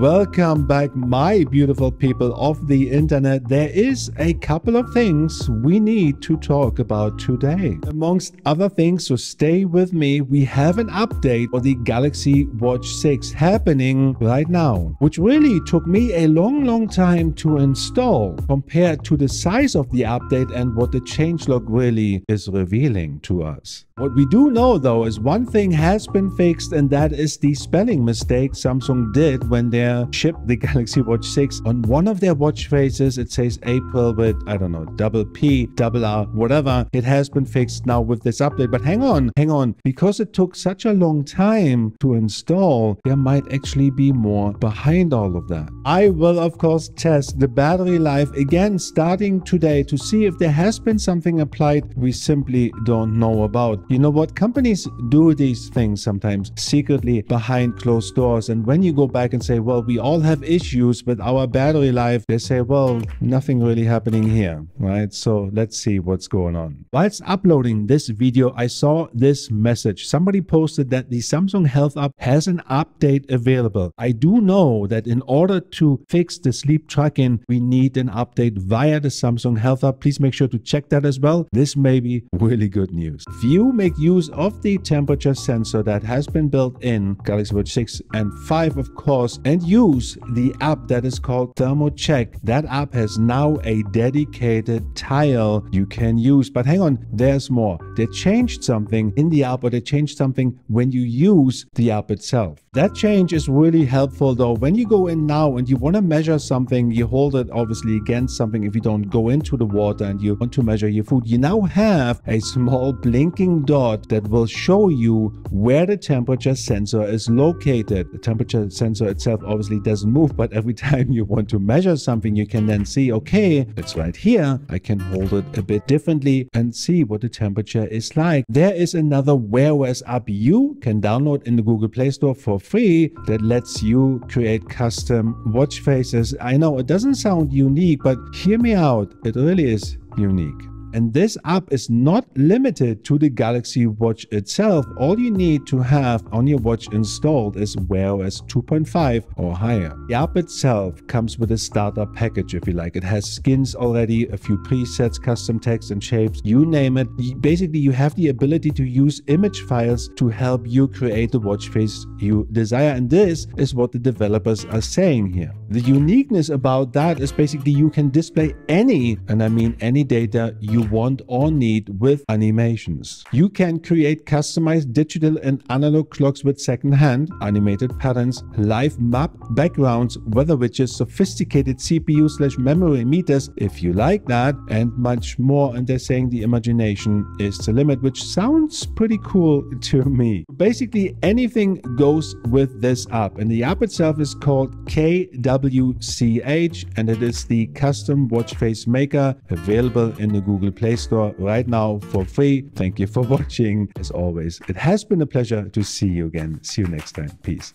Welcome back, my beautiful people of the internet. There is a couple of things we need to talk about today. Amongst other things, so stay with me, we have an update for the Galaxy Watch 6 happening right now, which really took me a long, long time to install compared to the size of the update and what the changelog really is revealing to us. What we do know though is one thing has been fixed and that is the spelling mistake Samsung did when they shipped the Galaxy Watch 6. On one of their watch faces it says April with I don't know double P, double R, whatever. It has been fixed now with this update. But hang on, hang on. Because it took such a long time to install, there might actually be more behind all of that. I will of course test the battery life again starting today to see if there has been something applied we simply don't know about. You know what? Companies do these things sometimes secretly behind closed doors. And when you go back and say, well, we all have issues with our battery life, they say, well, nothing really happening here, right? So let's see what's going on. Whilst uploading this video, I saw this message. Somebody posted that the Samsung Health app has an update available. I do know that in order to fix the sleep tracking, we need an update via the Samsung Health app. Please make sure to check that as well. This may be really good news. You make use of the temperature sensor that has been built in Galaxy Watch 6 and 5 of course and use the app that is called ThermoCheck. That app has now a dedicated tile you can use. But hang on, there's more. They changed something in the app or they changed something when you use the app itself. That change is really helpful though. When you go in now and you want to measure something, you hold it obviously against something if you don't go into the water and you want to measure your food. You now have a small blinking dot that will show you where the temperature sensor is located. The temperature sensor itself obviously doesn't move, but every time you want to measure something, you can then see, okay, it's right here. I can hold it a bit differently and see what the temperature is like. There is another Wear OS app you can download in the Google Play Store for free that lets you create custom watch faces. I know it doesn't sound unique, but hear me out. It really is unique. And this app is not limited to the Galaxy Watch itself. All you need to have on your watch installed is Wear OS 2.5 or higher. The app itself comes with a starter package if you like. It has skins already, a few presets, custom text and shapes, you name it. Basically, you have the ability to use image files to help you create the watch face you desire. And this is what the developers are saying here. The uniqueness about that is basically you can display any, and I mean any data you want or need with animations. You can create customized digital and analog clocks with second-hand, animated patterns, live map backgrounds, weather widgets, sophisticated CPU slash memory meters if you like that, and much more. And they're saying the imagination is the limit, which sounds pretty cool to me. Basically, anything goes with this app, and the app itself is called KWCH, and it is the custom watch face maker available in the Google Play Store right now for free. Thank you for watching. As always, it has been a pleasure to see you again. See you next time. Peace.